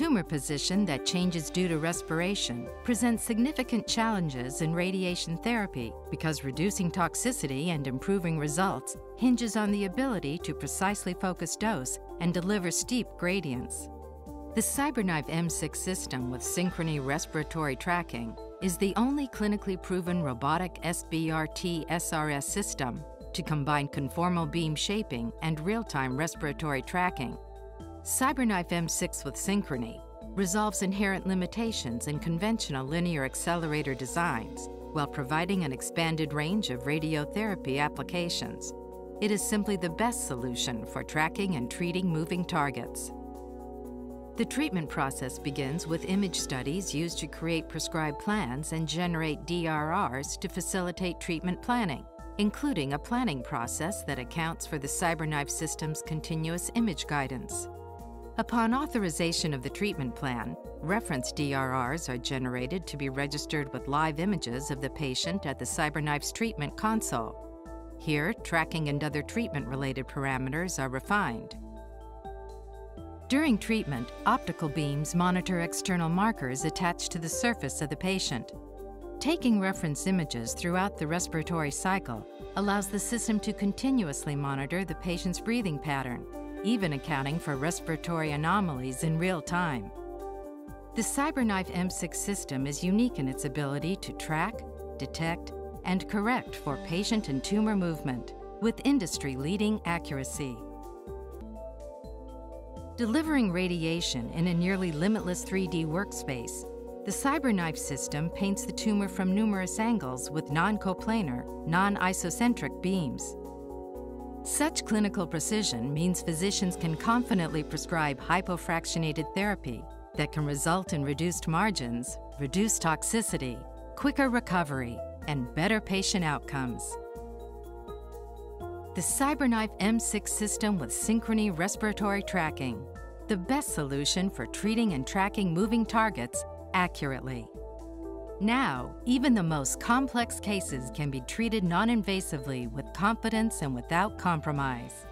tumor position that changes due to respiration presents significant challenges in radiation therapy because reducing toxicity and improving results hinges on the ability to precisely focus dose and deliver steep gradients. The CyberKnife M6 system with Synchrony respiratory tracking is the only clinically proven robotic SBRT SRS system to combine conformal beam shaping and real-time respiratory tracking. CyberKnife M6 with Synchrony resolves inherent limitations in conventional linear accelerator designs while providing an expanded range of radiotherapy applications. It is simply the best solution for tracking and treating moving targets. The treatment process begins with image studies used to create prescribed plans and generate DRRs to facilitate treatment planning, including a planning process that accounts for the CyberKnife system's continuous image guidance. Upon authorization of the treatment plan, reference DRRs are generated to be registered with live images of the patient at the CyberKnife's treatment console. Here, tracking and other treatment-related parameters are refined. During treatment, optical beams monitor external markers attached to the surface of the patient. Taking reference images throughout the respiratory cycle allows the system to continuously monitor the patient's breathing pattern, even accounting for respiratory anomalies in real time. The CyberKnife M6 system is unique in its ability to track, detect, and correct for patient and tumor movement with industry-leading accuracy. Delivering radiation in a nearly limitless 3D workspace, the CyberKnife system paints the tumor from numerous angles with non-coplanar, non-isocentric beams. Such clinical precision means physicians can confidently prescribe hypofractionated therapy that can result in reduced margins, reduced toxicity, quicker recovery, and better patient outcomes. The CyberKnife M6 system with Synchrony respiratory tracking, the best solution for treating and tracking moving targets accurately. Now, even the most complex cases can be treated non-invasively with confidence and without compromise.